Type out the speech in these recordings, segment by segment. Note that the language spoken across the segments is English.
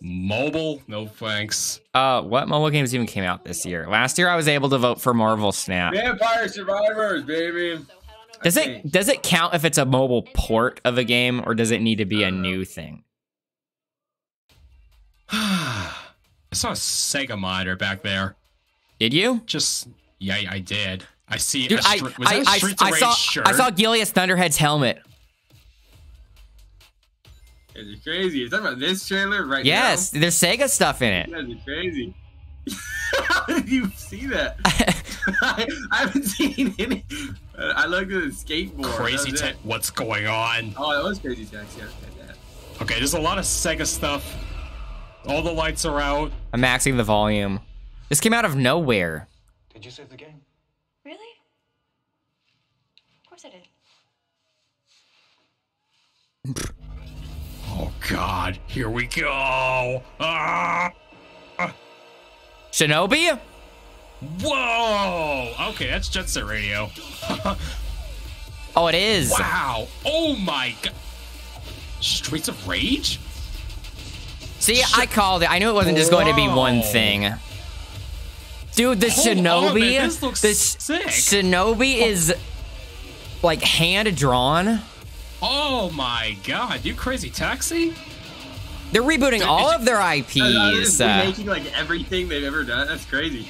Mobile? No thanks. Uh, what mobile games even came out this year? Last year I was able to vote for Marvel Snap. Vampire Survivors, baby. Does it does it count if it's a mobile port of a game, or does it need to be a new thing? I saw a Sega monitor back there. Did you? Just yeah, I did. I see. Dude, a I, stri- was I, that a I, Streets I saw shirt? I saw Gilius Thunderhead's helmet. It's crazy. Is that about this trailer right now. Yes, there's Sega stuff in it. now? You guys are crazy. How did you see that? I, I haven't seen any. Uh, I looked at the skateboard. Crazy That Tech. What's going on? Oh, that was Crazy Taxi. Yeah, okay, yeah. Okay, there's a lot of Sega stuff. All the lights are out. I'm maxing the volume. This came out of nowhere. Did you save the game? Really? Of course I did. Oh God, here we go. Ah! Shinobi? Whoa! Okay, that's Jet Set Radio. Oh, it is. Wow! Oh my God! Streets of Rage? See, I called it. I knew it wasn't just going to be one thing. Dude, the Hold Shinobi, man, this looks the sick. Shinobi is like hand drawn. Oh my God! You crazy taxi? They're rebooting all of their they're IPs. uh, making like everything they've ever done. That's crazy.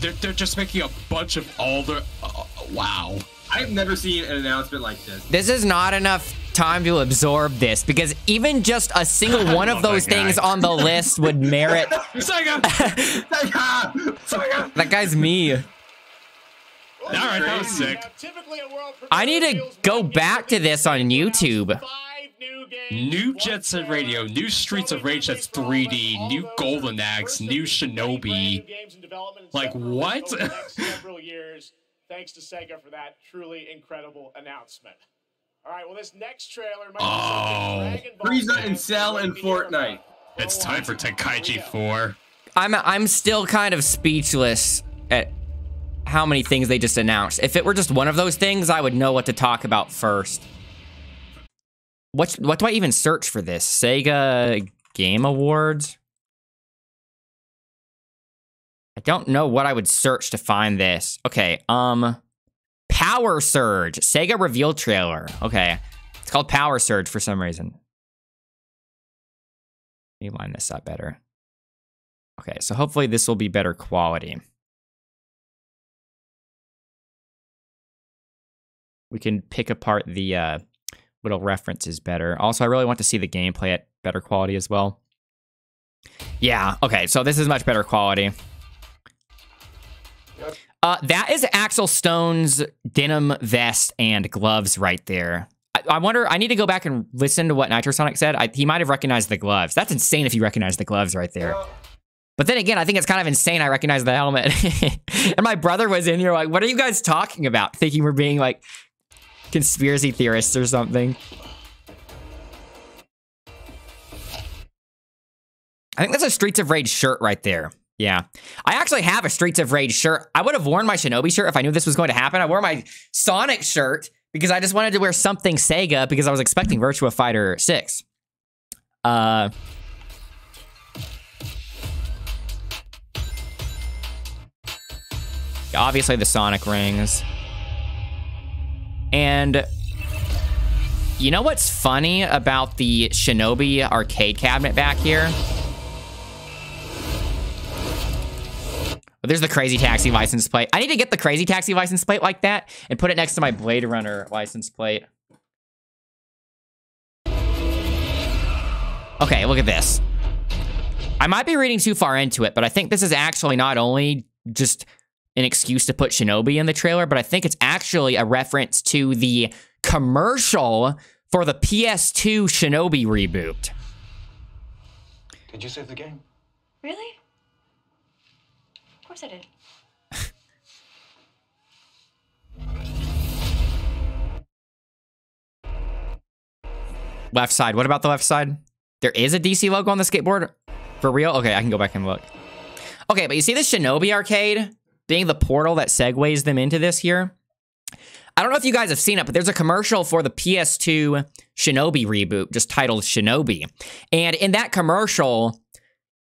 They're, they're just making a bunch of all the. Uh, wow. I've never seen an announcement like this. this is not enough time to absorb this because even just a single one of those things on the list would merit. Sega! Sega! That guy's me. Alright, that was sick. I need to go back to this on YouTube. New Jet Set Radio, new Streets of Rage that's 3D, new Golden Axe, new Shinobi. Like, what? several years. Thanks to Sega for that truly incredible announcement. All right, well, this next trailer might Oh. be something Dragon Frieza and Cell would in like to hear about. Fortnite. It's time for Tenkaichi 4. I'm I'm still kind of speechless at how many things they just announced. If it were just one of those things, I would know what to talk about first. What what do I even search for this? Sega Game Awards? I don't know what I would search to find this. Okay, um Power Surge, Sega reveal trailer. Okay. It's called Power Surge for some reason. Let me line this up better. Okay, so hopefully this will be better quality. We can pick apart the uh, little references better. Also, I really want to see the gameplay at better quality as well. Yeah, okay, so this is much better quality. Uh, that is Axel Stone's denim vest and gloves right there. I, I wonder, I need to go back and listen to what Nitrosonic said. I, he might have recognized the gloves. That's insane if you recognize the gloves right there. But then again, I think it's kind of insane. I recognize the helmet. and my brother was in here like, what are you guys talking about? Thinking we're being like conspiracy theorists or something. I think that's a Streets of Rage shirt right there. Yeah. I actually have a Streets of Rage shirt. I would have worn my Shinobi shirt if I knew this was going to happen. I wore my Sonic shirt because I just wanted to wear something Sega because I was expecting Virtua Fighter 6. Uh obviously the Sonic rings. And you know what's funny about the Shinobi arcade cabinet back here? There's the Crazy Taxi license plate. I need to get the Crazy Taxi license plate like that and put it next to my Blade Runner license plate. Okay, look at this. I might be reading too far into it, but I think this is actually not only just an excuse to put Shinobi in the trailer, but I think it's actually a reference to the commercial for the PS2 Shinobi reboot. Did you save the game? Really? Of course I did. Left side. What about the left side? There is a DC logo on the skateboard? For real? Okay, I can go back and look. Okay, but you see the Shinobi arcade being the portal that segues them into this here? I don't know if you guys have seen it, but there's a commercial for the PS2 Shinobi reboot, just titled Shinobi. And in that commercial,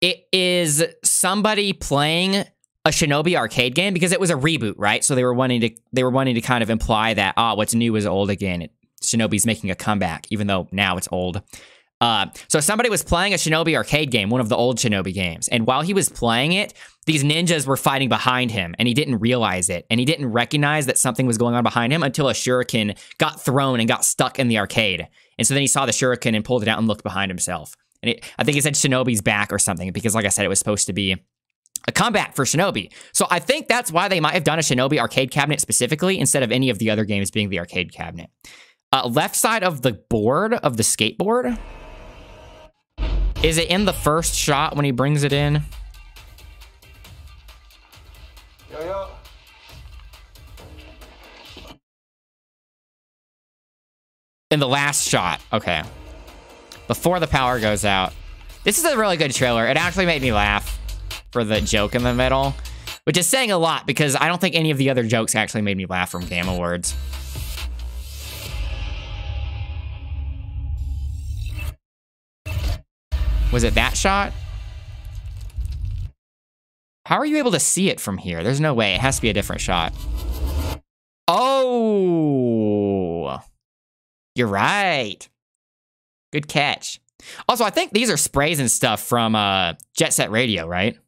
it is somebody playing a Shinobi arcade game because it was a reboot, right? So they were wanting to they were wanting to kind of imply that ah, what's new is old again. Shinobi's making a comeback, even though now it's old. Uh, so somebody was playing a Shinobi arcade game, one of the old Shinobi games, and while he was playing it, these ninjas were fighting behind him, and he didn't realize it, and he didn't recognize that something was going on behind him until a shuriken got thrown and got stuck in the arcade. And so then he saw the shuriken and pulled it out and looked behind himself. And it, I think he said Shinobi's back or something because, like I said, it was supposed to be a comeback for Shinobi. So I think that's why they might have done a Shinobi arcade cabinet specifically instead of any of the other games being the arcade cabinet. Uh, left side of the board of the skateboard is it in the first shot when he brings it in? Yo, yo. In the last shot. Okay. Before the power goes out. This is a really good trailer. It actually made me laugh for the joke in the middle, which is saying a lot because I don't think any of the other jokes actually made me laugh from Game Awards. Was it that shot? How are you able to see it from here? There's no way. It has to be a different shot. Oh. You're right. Good catch. Also, I think these are sprays and stuff from uh, Jet Set Radio, right?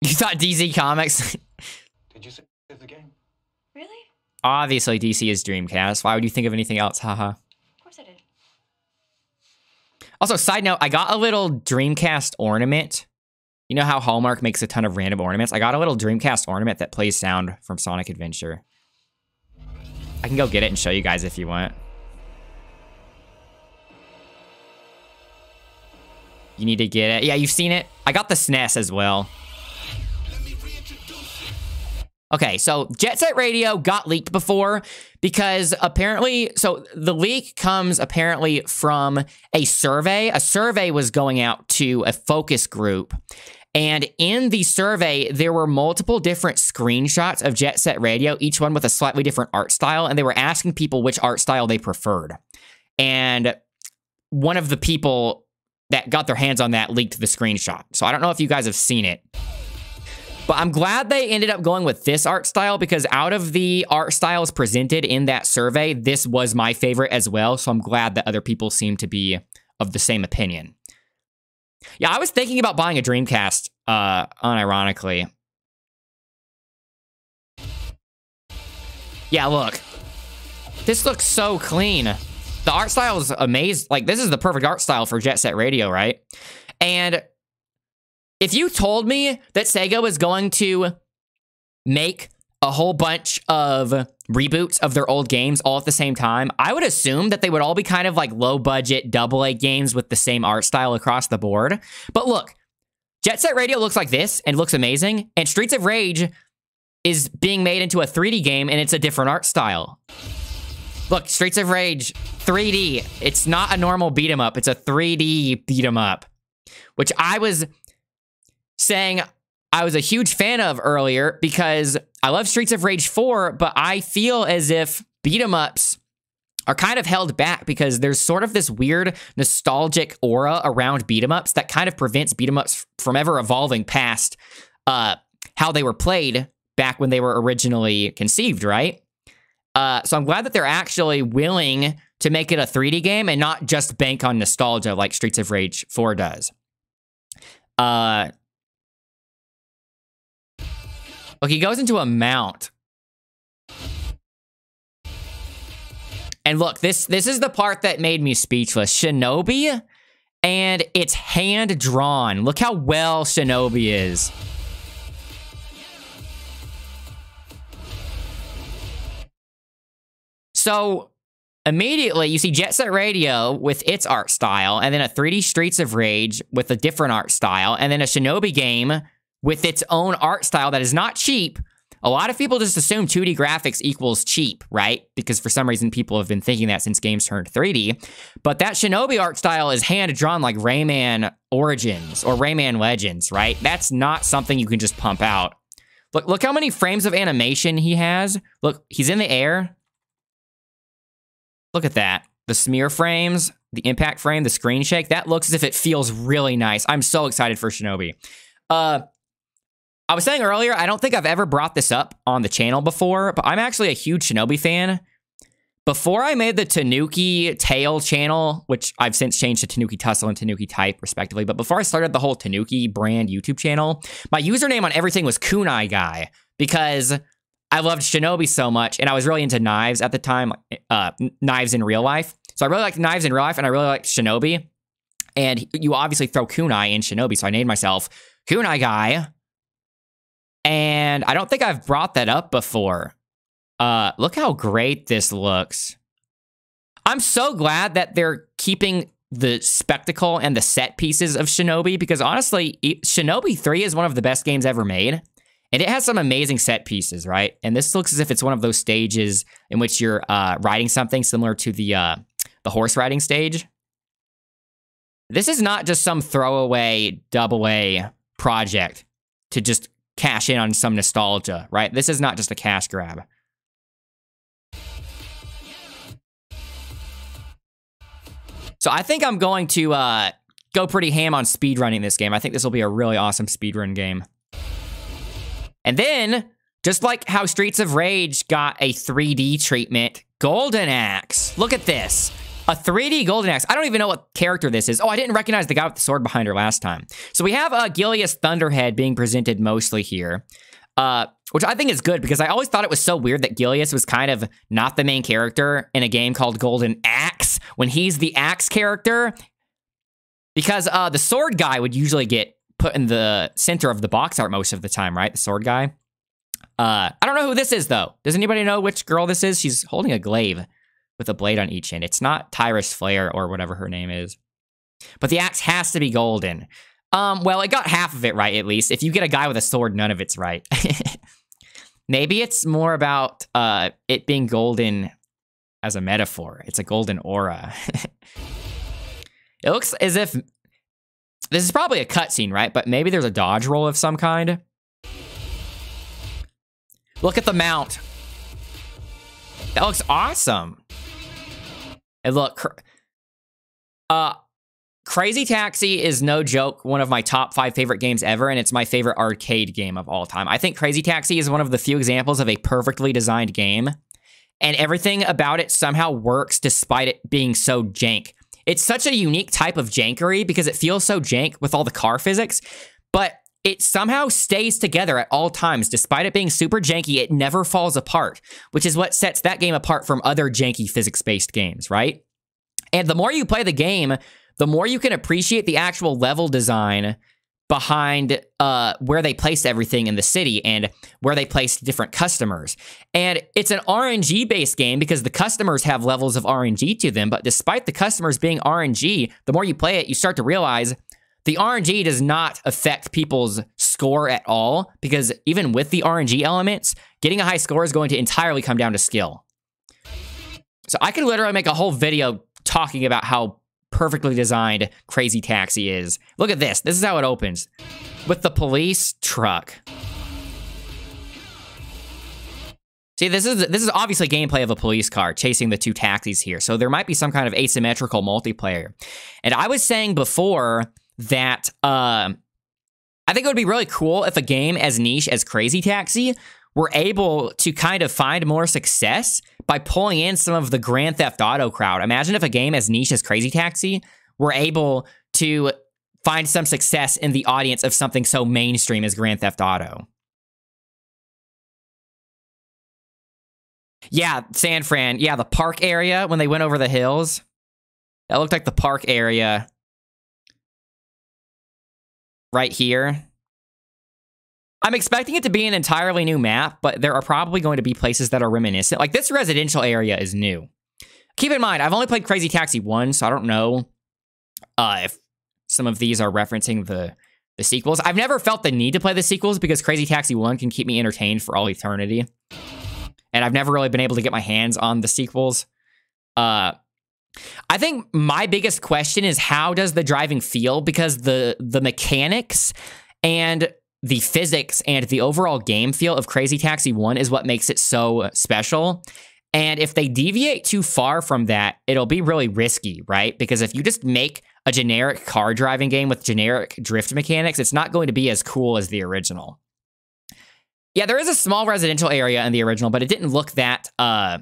You thought DC Comics? Did you save the game? Really? Obviously, DC is Dreamcast. Why would you think of anything else? Haha. Of course I did. Also, side note, I got a little Dreamcast ornament. You know how Hallmark makes a ton of random ornaments? I got a little Dreamcast ornament that plays sound from Sonic Adventure. I can go get it and show you guys if you want. You need to get it. Yeah, you've seen it. I got the SNES as well. Okay, so Jet Set Radio got leaked before because apparently, so the leak comes apparently from a survey. A survey was going out to a focus group. And in the survey, there were multiple different screenshots of Jet Set Radio, each one with a slightly different art style. And they were asking people which art style they preferred. And one of the people that got their hands on that leaked the screenshot. So I don't know if you guys have seen it. But I'm glad they ended up going with this art style because out of the art styles presented in that survey, this was my favorite as well. So I'm glad that other people seem to be of the same opinion. Yeah, I was thinking about buying a Dreamcast, uh, unironically. Yeah, look. This looks so clean. The art style is amazing. Like, this is the perfect art style for Jet Set Radio, right? And if you told me that Sega was going to make a whole bunch of reboots of their old games all at the same time, I would assume that they would all be kind of like low budget double A games with the same art style across the board. But look, Jet Set Radio looks like this and looks amazing, and Streets of Rage is being made into a 3D game and it's a different art style. Look, Streets of Rage 3D. It's not a normal beat 'em up, it's a 3D beat 'em up, which I was saying I was a huge fan of earlier because I love Streets of Rage 4, but I feel as if beat 'em ups are kind of held back because there's sort of this weird nostalgic aura around beat 'em ups that kind of prevents beat 'em ups from ever evolving past uh, how they were played back when they were originally conceived, right? Uh, so I'm glad that they're actually willing to make it a 3D game and not just bank on nostalgia like Streets of Rage 4 does. Uh, Look, he goes into a mount. And look, this this is the part that made me speechless. Shinobi and it's hand drawn. Look how well Shinobi is. So immediately you see Jet Set Radio with its art style, and then a 3D Streets of Rage with a different art style, and then a Shinobi game with its own art style that is not cheap, A lot of people just assume 2D graphics equals cheap, right? Because for some reason people have been thinking that since games turned 3D. But that Shinobi art style is hand drawn like Rayman Origins or Rayman Legends, right? That's not something you can just pump out. Look, look how many frames of animation he has. Look, he's in the air. Look at that. The smear frames, the impact frame, the screen shake. That looks as if it feels really nice. I'm so excited for Shinobi. Uh, I was saying earlier, I don't think I've ever brought this up on the channel before, but I'm actually a huge Shinobi fan. Before I made the Tanuki Tale channel, which I've since changed to Tanuki Tussle and Tanuki Type, respectively, but before I started the whole Tanuki brand YouTube channel, my username on everything was Kunai Guy because I loved Shinobi so much, and I was really into knives at the time, uh, knives in real life. So I really liked knives in real life, and I really liked Shinobi. And you obviously throw Kunai in Shinobi, so I named myself Kunai Guy. And I don't think I've brought that up before. Uh, look how great this looks. I'm so glad that they're keeping the spectacle and the set pieces of Shinobi because honestly, Shinobi 3 is one of the best games ever made. And it has some amazing set pieces, right? And this looks as if it's one of those stages in which you're uh, riding something similar to the uh, the horse riding stage. This is not just some throwaway double A project to just cash in on some nostalgia, right? This is not just a cash grab. So I think I'm going to uh, go pretty ham on speedrunning this game. I think this will be a really awesome speedrun game. And then, just like how Streets of Rage got a 3D treatment, Golden Axe. Look at this. A 3D Golden Axe. I don't even know what character this is. Oh, I didn't recognize the guy with the sword behind her last time. So we have uh, Gilius Thunderhead being presented mostly here. Uh, which I think is good because I always thought it was so weird that Gilius was kind of not the main character in a game called Golden Axe when he's the axe character. Because uh, the sword guy would usually get put in the center of the box art most of the time, right? The sword guy. Uh, I don't know who this is though. Does anybody know which girl this is? She's holding a glaive with a blade on each end. It's not Tyris Flare or whatever her name is. But the axe has to be golden. Um, well, it got half of it right, at least. If you get a guy with a sword, none of it's right. Maybe it's more about uh, it being golden as a metaphor. It's a golden aura. it looks as if this is probably a cutscene, right? But maybe there's a dodge roll of some kind. Look at the mount. That looks awesome. And look, uh, Crazy Taxi is no joke one of my top five favorite games ever, and it's my favorite arcade game of all time. I think Crazy Taxi is one of the few examples of a perfectly designed game, and everything about it somehow works despite it being so jank. It's such a unique type of jankery because it feels so jank with all the car physics, but it somehow stays together at all times. Despite it being super janky, it never falls apart, which is what sets that game apart from other janky physics based games, right? And the more you play the game, the more you can appreciate the actual level design behind uh, where they placed everything in the city and where they placed different customers. And it's an RNG based game because the customers have levels of RNG to them. But despite the customers being RNG, the more you play it, you start to realize the RNG does not affect people's score at all because even with the RNG elements, getting a high score is going to entirely come down to skill. So I could literally make a whole video talking about how perfectly designed Crazy Taxi is. Look at this. This is how it opens with the police truck. See, this is this is obviously gameplay of a police car chasing the two taxis here. So there might be some kind of asymmetrical multiplayer. And I was saying before that uh, I think it would be really cool if a game as niche as Crazy Taxi were able to kind of find more success by pulling in some of the Grand Theft Auto crowd. Imagine if a game as niche as Crazy Taxi were able to find some success in the audience of something so mainstream as Grand Theft Auto. Yeah, San Fran. Yeah, the park area when they went over the hills. That looked like the park area right here. I'm expecting it to be an entirely new map, but there are probably going to be places that are reminiscent. Like this residential area is new. Keep in mind, I've only played Crazy Taxi once, so I don't know uh, if some of these are referencing the the sequels. I've never felt the need to play the sequels because Crazy Taxi 1 can keep me entertained for all eternity. And I've never really been able to get my hands on the sequels. Uh I think my biggest question is how does the driving feel because the the mechanics and the physics and the overall game feel of Crazy Taxi 1 is what makes it so special. And if they deviate too far from that, it'll be really risky, right? Because if you just make a generic car driving game with generic drift mechanics, it's not going to be as cool as the original. Yeah, there is a small residential area in the original, but it didn't look that uh,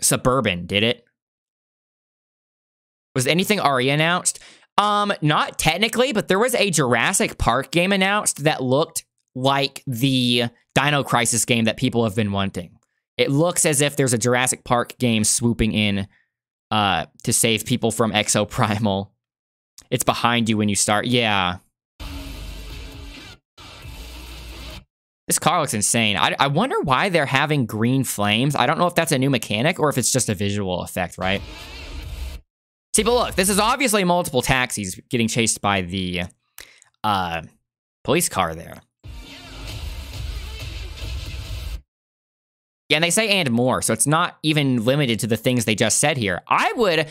suburban, did it? Was anything already announced? Um, not technically, but there was a Jurassic Park game announced that looked like the Dino Crisis game that people have been wanting. It looks as if there's a Jurassic Park game swooping in uh, to save people from Exoprimal. It's behind you when you start. Yeah. This car looks insane. I, I wonder why they're having green flames. I don't know if that's a new mechanic or if it's just a visual effect, right? See, but look, this is obviously multiple taxis getting chased by the uh, police car there. Yeah, and they say and more, so it's not even limited to the things they just said here. I would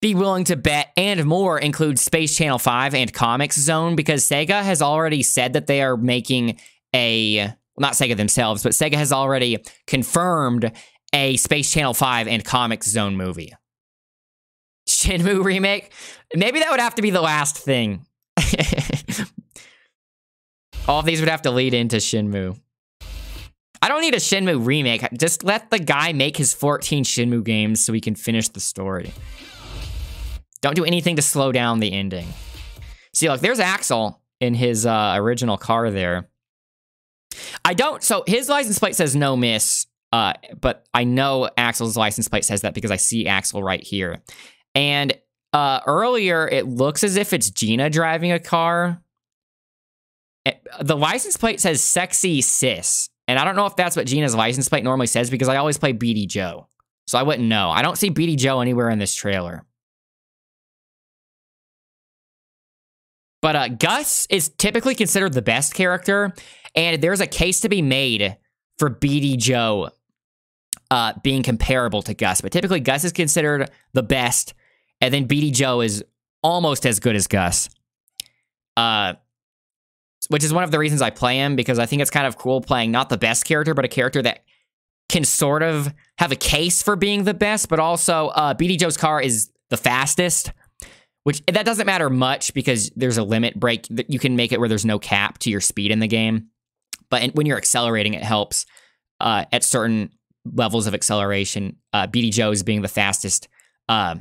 be willing to bet and more includes Space Channel 5 and Comix Zone because Sega has already said that they are making a, well, not Sega themselves, but Sega has already confirmed a Space Channel 5 and Comix Zone movie. Shenmue remake? Maybe that would have to be the last thing. All of these would have to lead into Shenmue. I don't need a Shenmue remake. Just let the guy make his 14 Shenmue games so we can finish the story. Don't do anything to slow down the ending. See, look, there's Axel in his uh, original car there. I don't, so his license plate says no miss, uh, but I know Axel's license plate says that because I see Axel right here. And uh, earlier, it looks as if it's Gina driving a car. It, the license plate says sexy sis. And I don't know if that's what Gina's license plate normally says because I always play BD Joe. So I wouldn't know. I don't see BD Joe anywhere in this trailer. But uh, Gus is typically considered the best character, and there's a case to be made for BD Joe uh, being comparable to Gus. But typically, Gus is considered the best, and then BD Joe is almost as good as Gus. Uh, which is one of the reasons I play him because I think it's kind of cool playing not the best character, but a character that can sort of have a case for being the best, but also uh, BD Joe's car is the fastest, which that doesn't matter much because there's a limit break that you can make it where there's no cap to your speed in the game. But when you're accelerating, it helps uh, at certain levels of acceleration. Uh, BD Joe's being the fastest uh,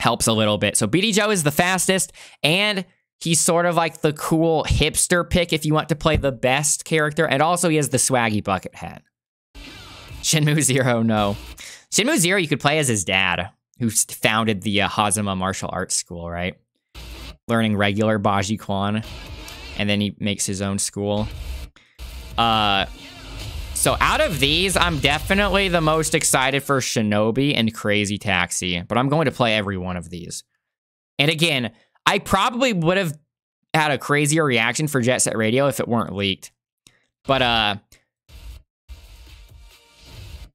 helps a little bit. So BD Joe is the fastest and He's sort of like the cool hipster pick if you want to play the best character. And also, he has the swaggy bucket hat. Shenmue Zero, no. Shenmue Zero, you could play as his dad, who founded the uh, Hazama Martial Arts School, right? Learning regular Baji Quan. And then he makes his own school. Uh, so out of these, I'm definitely the most excited for Shinobi and Crazy Taxi. But I'm going to play every one of these. And again, I probably would have had a crazier reaction for Jet Set Radio if it weren't leaked. But uh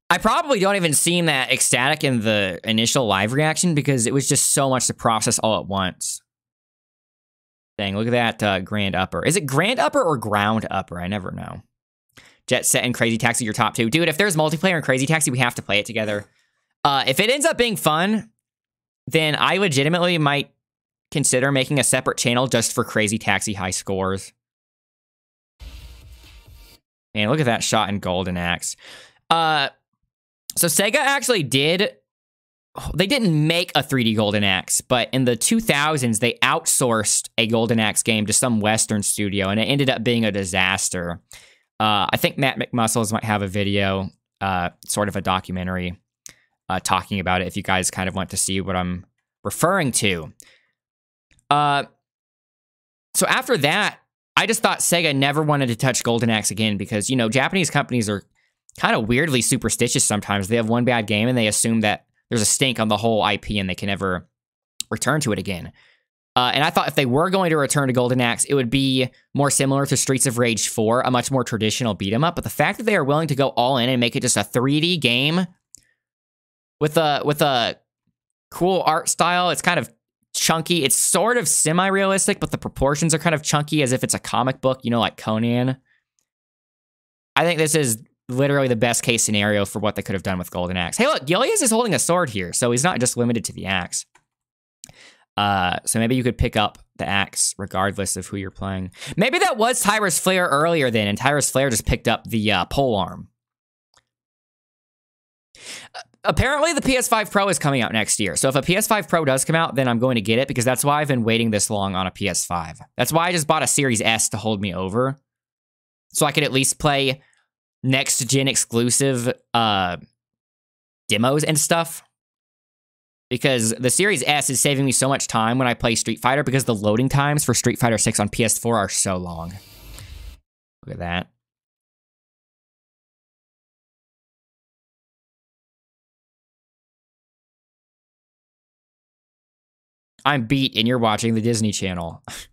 I probably don't even seem that ecstatic in the initial live reaction because it was just so much to process all at once. Dang, look at that uh, grand upper. Is it grand upper or ground upper? I never know. Jet Set and Crazy Taxi, your top two. Dude, if there's multiplayer and Crazy Taxi, we have to play it together. Uh, if it ends up being fun, then I legitimately might consider making a separate channel just for Crazy Taxi high scores. Man, look at that shot in Golden Axe. Uh, so Sega actually did. They didn't make a 3D Golden Axe, but in the 2000s, they outsourced a Golden Axe game to some Western studio, and it ended up being a disaster. Uh, I think Matt McMuscles might have a video, uh, sort of a documentary, uh, talking about it if you guys kind of want to see what I'm referring to. Uh, so after that, I just thought Sega never wanted to touch Golden Axe again because, you know, Japanese companies are kind of weirdly superstitious sometimes. They have one bad game and they assume that there's a stink on the whole IP and they can never return to it again. Uh, and I thought if they were going to return to Golden Axe, it would be more similar to Streets of Rage 4, a much more traditional beat 'em up. But the fact that they are willing to go all in and make it just a 3D game with a with a cool art style, it's kind of chunky. It's sort of semi-realistic, but the proportions are kind of chunky as if it's a comic book, you know, like Conan. I think this is literally the best case scenario for what they could have done with Golden Axe. Hey, look, Gilius is holding a sword here, so he's not just limited to the axe. Uh, so maybe you could pick up the axe regardless of who you're playing. Maybe that was Tyris Flare earlier then, and Tyris Flare just picked up the uh, pole arm. Uh, apparently, the PS5 Pro is coming out next year. So if a PS5 Pro does come out, then I'm going to get it because that's why I've been waiting this long on a PS5. That's why I just bought a Series S to hold me over, so I could at least play next gen exclusive uh, demos and stuff because the Series S is saving me so much time when I play Street Fighter because the loading times for Street Fighter 6 on PS4 are so long. Look at that. I'm beat and you're watching the Disney Channel.